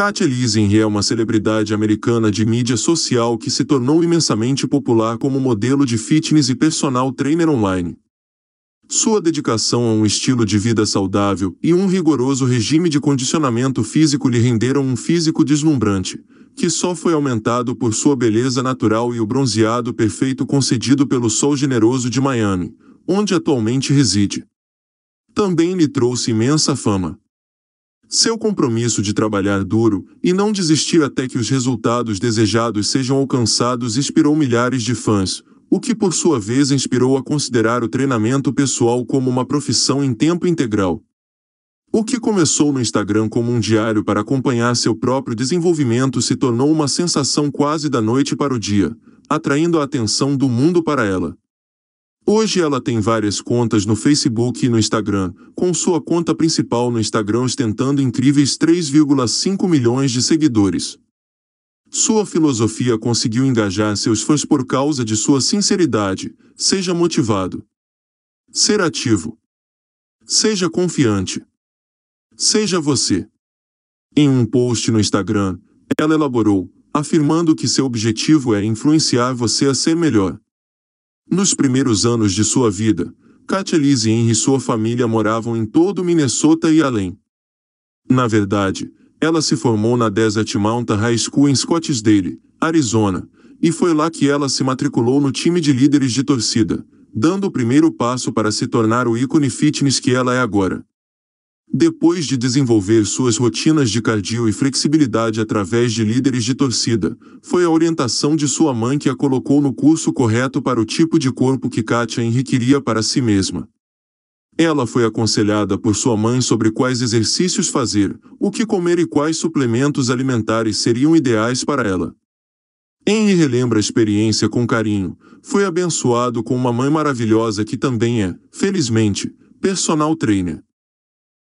Katia Henry é uma celebridade americana de mídia social que se tornou imensamente popular como modelo de fitness e personal trainer online. Sua dedicação a um estilo de vida saudável e um rigoroso regime de condicionamento físico lhe renderam um físico deslumbrante, que só foi aumentado por sua beleza natural e o bronzeado perfeito concedido pelo sol generoso de Miami, onde atualmente reside. Também lhe trouxe imensa fama. Seu compromisso de trabalhar duro e não desistir até que os resultados desejados sejam alcançados inspirou milhares de fãs, o que por sua vez inspirou a considerar o treinamento pessoal como uma profissão em tempo integral. O que começou no Instagram como um diário para acompanhar seu próprio desenvolvimento se tornou uma sensação quase da noite para o dia, atraindo a atenção do mundo para ela. Hoje ela tem várias contas no Facebook e no Instagram, com sua conta principal no Instagram ostentando incríveis 3,5 milhões de seguidores. Sua filosofia conseguiu engajar seus fãs por causa de sua sinceridade. Seja motivado. Ser ativo. Seja confiante. Seja você. Em um post no Instagram, ela elaborou, afirmando que seu objetivo é influenciar você a ser melhor. Nos primeiros anos de sua vida, Katia Lise e sua família moravam em todo Minnesota e além. Na verdade, ela se formou na Desert Mountain High School em Scottsdale, Arizona, e foi lá que ela se matriculou no time de líderes de torcida, dando o primeiro passo para se tornar o ícone fitness que ela é agora. Depois de desenvolver suas rotinas de cardio e flexibilidade através de líderes de torcida, foi a orientação de sua mãe que a colocou no curso correto para o tipo de corpo que Katia requeria para si mesma. Ela foi aconselhada por sua mãe sobre quais exercícios fazer, o que comer e quais suplementos alimentares seriam ideais para ela. Henry relembra a experiência com carinho. Foi abençoado com uma mãe maravilhosa que também é, felizmente, personal trainer.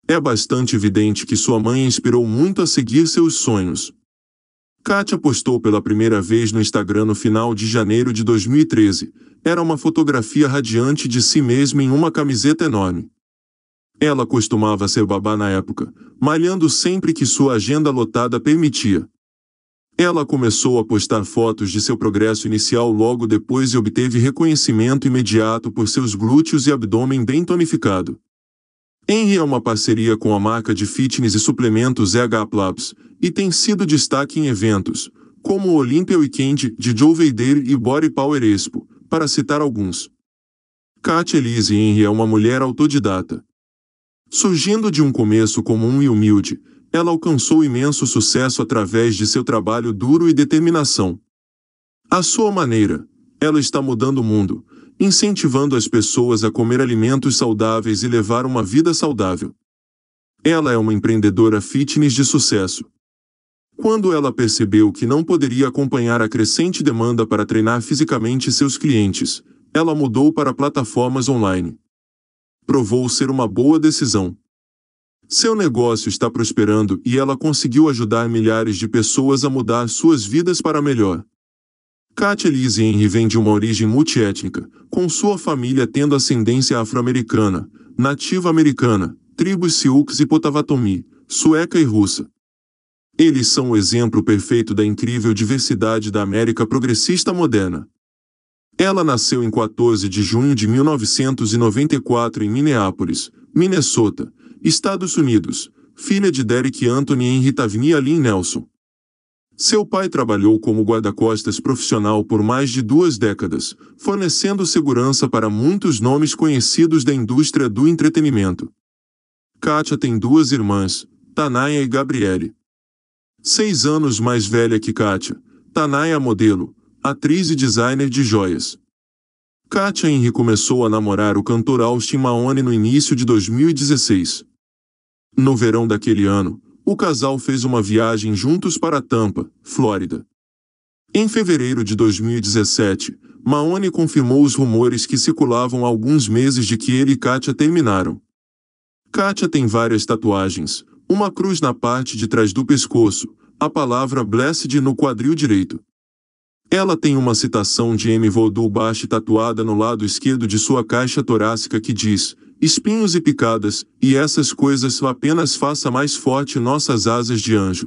É bastante evidente que sua mãe inspirou muito a seguir seus sonhos. Katia postou pela primeira vez no Instagram no final de janeiro de 2013. Era uma fotografia radiante de si mesma em uma camiseta enorme. Ela costumava ser babá na época, malhando sempre que sua agenda lotada permitia. Ela começou a postar fotos de seu progresso inicial logo depois e obteve reconhecimento imediato por seus glúteos e abdômen bem tonificado. Henry é uma parceria com a marca de fitness e suplementos EH Labs, e tem sido destaque em eventos, como o Olympia Weekend de Joe Vader e Body Power Expo, para citar alguns. Katia Elise Henry é uma mulher autodidata. Surgindo de um começo comum e humilde, ela alcançou imenso sucesso através de seu trabalho duro e determinação. À sua maneira, ela está mudando o mundo, incentivando as pessoas a comer alimentos saudáveis e levar uma vida saudável. Ela é uma empreendedora fitness de sucesso. Quando ela percebeu que não poderia acompanhar a crescente demanda para treinar fisicamente seus clientes, ela mudou para plataformas online. Provou ser uma boa decisão. Seu negócio está prosperando e ela conseguiu ajudar milhares de pessoas a mudar suas vidas para melhor. Katia Lise Henry vem de uma origem multiétnica, com sua família tendo ascendência afro-americana, nativa americana, tribos Sioux e Potawatomi, sueca e russa. Eles são o exemplo perfeito da incrível diversidade da América progressista moderna. Ela nasceu em 14 de junho de 1994 em Minneapolis, Minnesota, Estados Unidos, filha de Derek Anthony Henry Tavni Lynn Nelson. Seu pai trabalhou como guarda-costas profissional por mais de duas décadas, fornecendo segurança para muitos nomes conhecidos da indústria do entretenimento. Katia tem duas irmãs, Tanaya e Gabriele. Seis anos mais velha que Katia, Tanaya é modelo, atriz e designer de joias. Katia Henry começou a namorar o cantor Austin Mahone no início de 2016. No verão daquele ano, o casal fez uma viagem juntos para Tampa, Flórida. Em fevereiro de 2017, Mahone confirmou os rumores que circulavam há alguns meses de que ele e Katia terminaram. Katia tem várias tatuagens, uma cruz na parte de trás do pescoço, a palavra Blessed no quadril direito. Ela tem uma citação de M. Vodou Bashi tatuada no lado esquerdo de sua caixa torácica que diz: espinhos e picadas, e essas coisas apenas faça mais forte nossas asas de anjo.